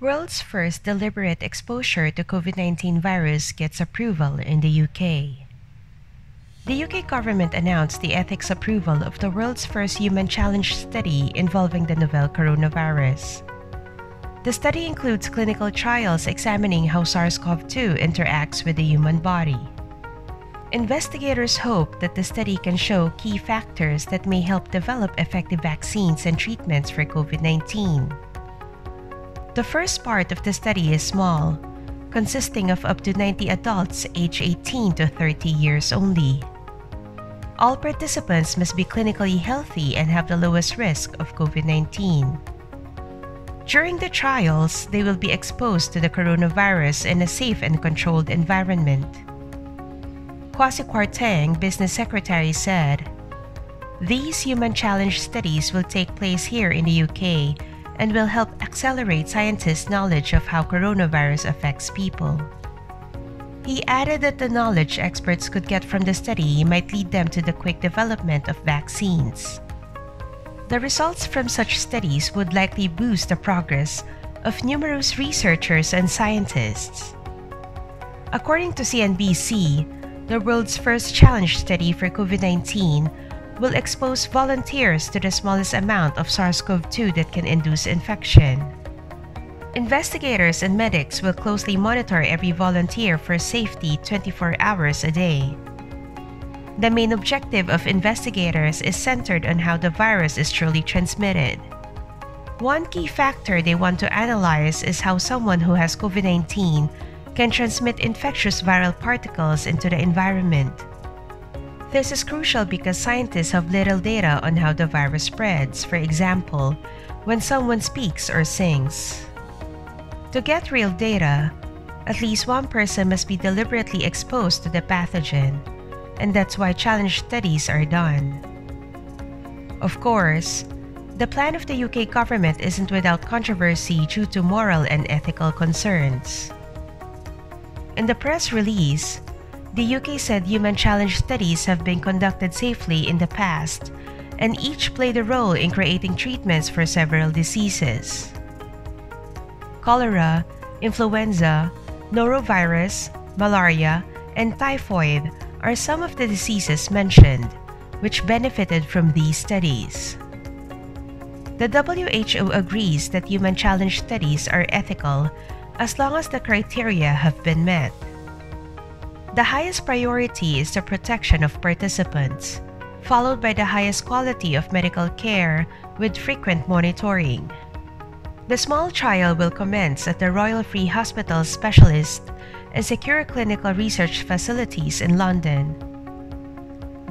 world's first deliberate exposure to COVID 19 virus gets approval in the UK. The UK government announced the ethics approval of the world's first human challenge study involving the novel coronavirus. The study includes clinical trials examining how SARS CoV 2 interacts with the human body. Investigators hope that the study can show key factors that may help develop effective vaccines and treatments for COVID 19. The first part of the study is small, consisting of up to 90 adults aged 18 to 30 years only. All participants must be clinically healthy and have the lowest risk of COVID 19. During the trials, they will be exposed to the coronavirus in a safe and controlled environment. Kwasi Kwarteng, business secretary, said, These human challenge studies will take place here in the UK and will help accelerate scientists' knowledge of how coronavirus affects people. He added that the knowledge experts could get from the study might lead them to the quick development of vaccines. The results from such studies would likely boost the progress of numerous researchers and scientists. According to CNBC, the world's first challenge study for COVID 19 will expose volunteers to the smallest amount of SARS CoV 2 that can induce infection. Investigators and medics will closely monitor every volunteer for safety 24 hours a day. The main objective of investigators is centered on how the virus is truly transmitted. One key factor they want to analyze is how someone who has COVID 19 can transmit infectious viral particles into the environment. This is crucial because scientists have little data on how the virus spreads, for example, when someone speaks or sings. To get real data, at least one person must be deliberately exposed to the pathogen, and that's why challenge studies are done. Of course, the plan of the UK government isn't without controversy due to moral and ethical concerns. In the press release, the UK said human challenge studies have been conducted safely in the past, and each played a role in creating treatments for several diseases. Cholera, influenza, norovirus, malaria, and typhoid are some of the diseases mentioned, which benefited from these studies. The WHO agrees that human challenge studies are ethical as long as the criteria have been met. The highest priority is the protection of participants, followed by the highest quality of medical care with frequent monitoring. The small trial will commence at the Royal Free Hospital Specialist and Secure Clinical Research Facilities in London.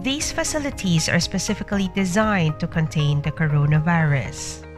These facilities are specifically designed to contain the coronavirus.